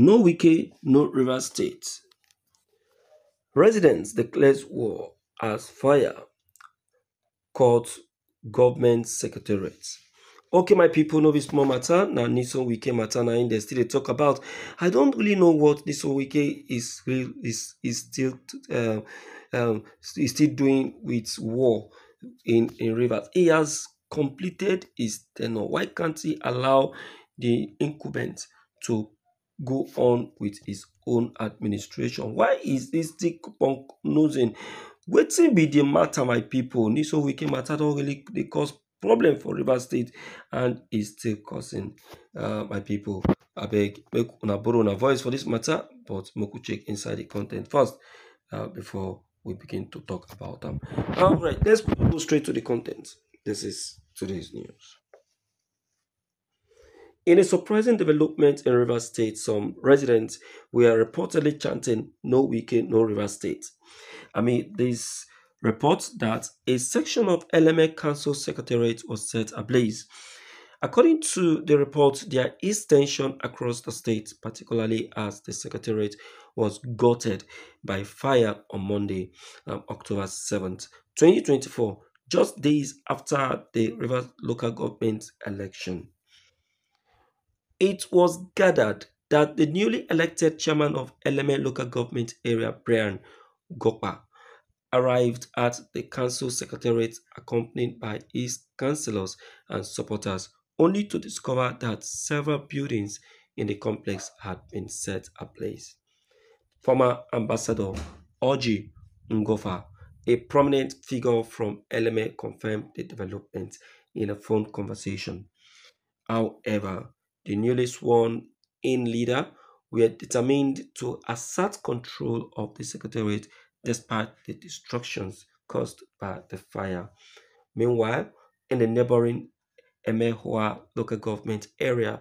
No Wike, no River State. Residents declares war as fire caught government secretariat. Okay, my people know this small matter. Now, Nyesom Wike matter now in the still they talk about. I don't really know what Nyesom Wike is is is still uh, um is still doing with war in in Rivers. He has completed his tenure. Why can't he allow the incumbent to go on with his own administration? Why is this still nosing? Wetin be the matter, my people? Nyesom Wike matter don really dey cause problem for Rivers State and e still causing uh, my people. I beg make una borrow una voice for this matter, but make we check inside the content first uh, before we begin to talk about them. All right, let's go straight to the content. This is today's news. In a surprising development in Rivers State, some residents were reportedly chanting "No Weekend, No Rivers State." I mean, this reports that a section of LMA Council Secretariat was set ablaze. According to the report, there is tension across the state, particularly as the Secretariat was gutted by fire on Monday, um, October 7th, 2024, just days after the Rivers local government election. It was gathered that the newly elected chairman of LMA local government area, Brian Gopa, arrived at the council secretariat accompanied by his councillors and supporters, only to discover that several buildings in the complex had been set ablaze. Former Ambassador Oji Ngofa, a prominent figure from LMA, confirmed the development in a phone conversation. However, the newly sworn in leader were determined to assert control of the secretariat despite the destructions caused by the fire. Meanwhile, in the neighboring Emohua local government area,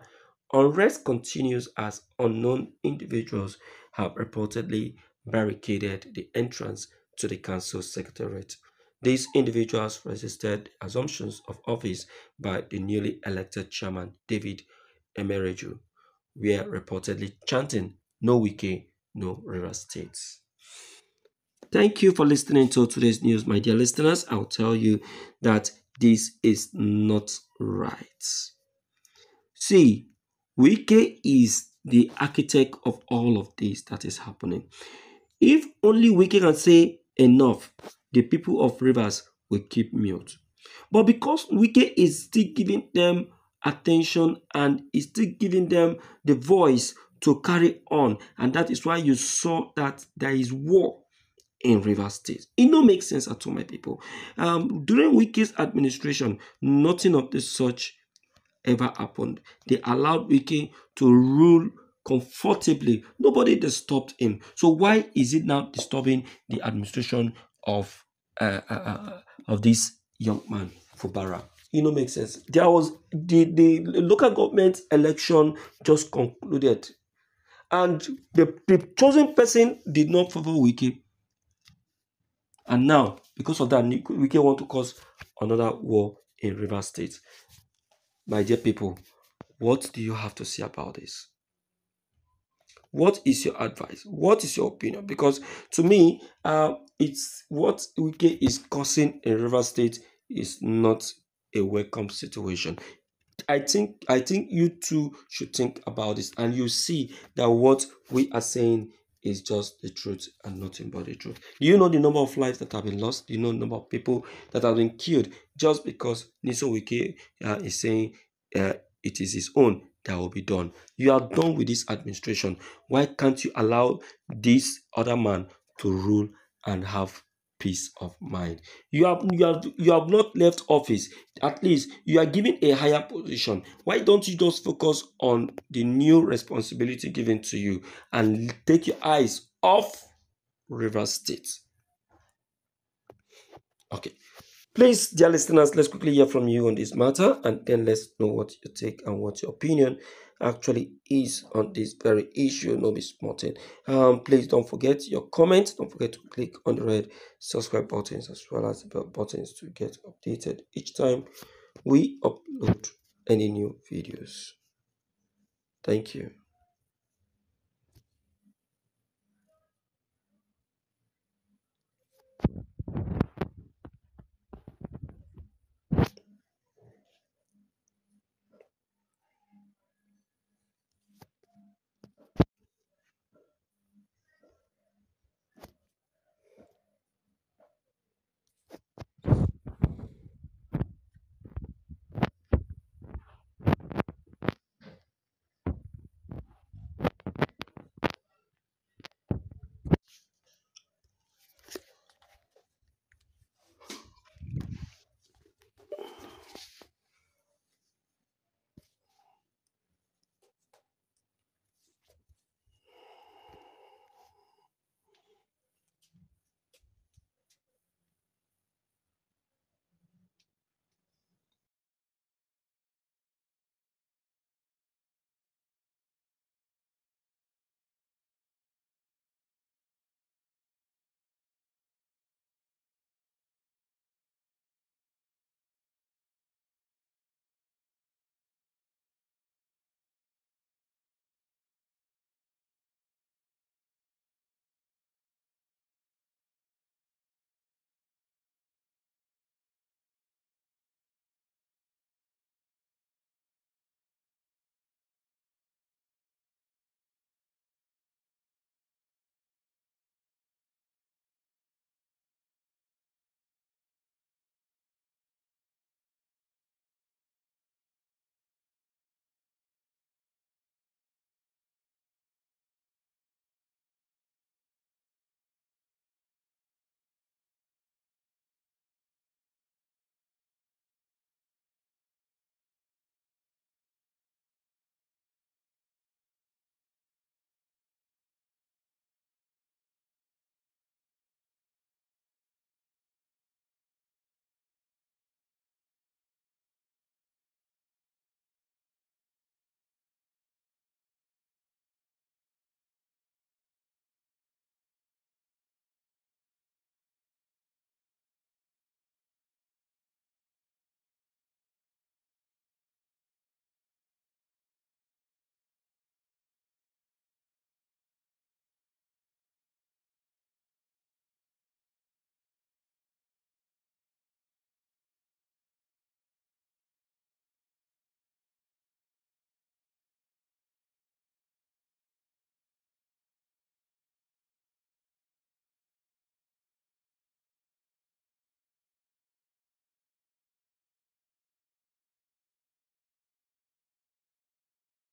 unrest continues as unknown individuals have reportedly barricaded the entrance to the council secretariat. These individuals resisted assumptions of office by the newly elected chairman, David Emereju, were reportedly chanting, No Wike, no River States. Thank you for listening to today's news, my dear listeners. I'll tell you that this is not right. See, Wike is the architect of all of this that is happening. If only Wike can say enough, the people of Rivers will keep mute. But because Wike is still giving them attention and is still giving them the voice to carry on, and that is why you saw that there is war in River State. It no make sense at all, my people. Um, during Wike's administration, nothing of this such ever happened. They allowed Wike to rule comfortably. Nobody disturbed him. So why is it now disturbing the administration of uh, uh, uh, of this young man, Fubara? It no make sense. There was the the local government election just concluded, and the, the chosen person did not favor Wike and now, because of that, Wike want to cause another war in River State. My dear people, what do you have to say about this? What is your advice? What is your opinion? Because to me, uh, it's what Wike is causing in River State is not a welcome situation. I think I think you too should think about this, and you see that what we are saying is just the truth and nothing but the truth. Do you know the number of lives that have been lost? Do you know the number of people that have been killed just because Nyesom Wike uh, is saying uh, it is his own that will be done? You are done with this administration. Why can't you allow this other man to rule and have peace of mind. You have you have you have not left office. At least you are given a higher position. Why don't you just focus on the new responsibility given to you and take your eyes off River State? Okay. Please, dear listeners, let's quickly hear from you on this matter and then let's know what you take and what your opinion actually is on this very issue. No be smarting. Um, please don't forget your comments. Don't forget to click on the red subscribe buttons as well as the bell buttons to get updated each time we upload any new videos. Thank you.